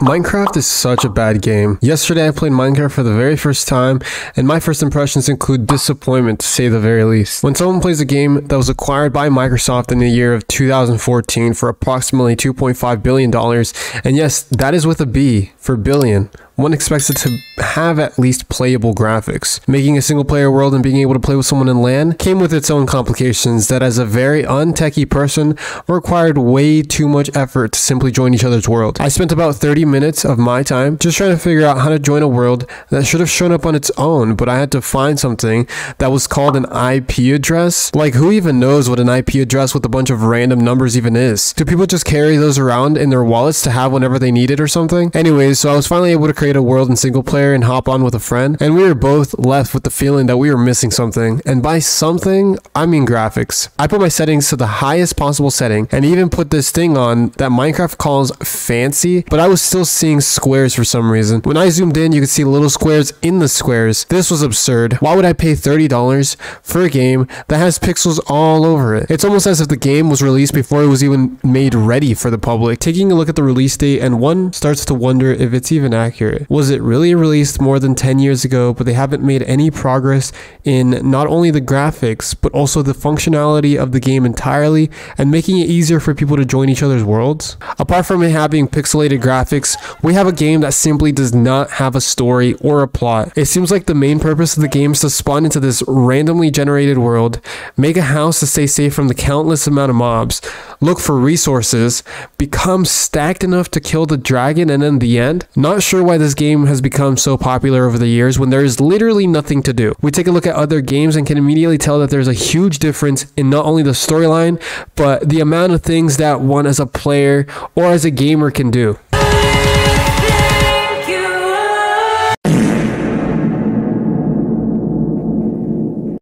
Minecraft is such a bad game. Yesterday I played Minecraft for the very first time, and my first impressions include disappointment to say the very least. When someone plays a game that was acquired by Microsoft in the year of 2014 for approximately $2.5 billion, and yes, that is with a B for billion, one expects it to have at least playable graphics. Making a single player world and being able to play with someone in LAN came with its own complications that as a very untechy person required way too much effort to simply join each other's world. I spent about 30 minutes of my time just trying to figure out how to join a world that should have shown up on its own, but I had to find something that was called an IP address. Like who even knows what an IP address with a bunch of random numbers even is? Do people just carry those around in their wallets to have whenever they need it or something? Anyways, so I was finally able to create a world in single player and hop on with a friend, and we were both left with the feeling that we were missing something. And by something, I mean graphics. I put my settings to the highest possible setting and even put this thing on that Minecraft calls fancy, but I was still seeing squares for some reason. When I zoomed in, you could see little squares in the squares. This was absurd. Why would I pay $30 for a game that has pixels all over it? It's almost as if the game was released before it was even made ready for the public. Taking a look at the release date, and one starts to wonder if it's even accurate. Was it really released more than 10 years ago, but they haven't made any progress in not only the graphics, but also the functionality of the game entirely and making it easier for people to join each other's worlds? Apart from it having pixelated graphics, we have a game that simply does not have a story or a plot. It seems like the main purpose of the game is to spawn into this randomly generated world, make a house to stay safe from the countless amount of mobs, look for resources, become stacked enough to kill the dragon, and in the end, not sure why this game has become so popular over the years when there is literally nothing to do. We take a look at other games and can immediately tell that there's a huge difference in not only the storyline, but the amount of things that one as a player or as a gamer can do.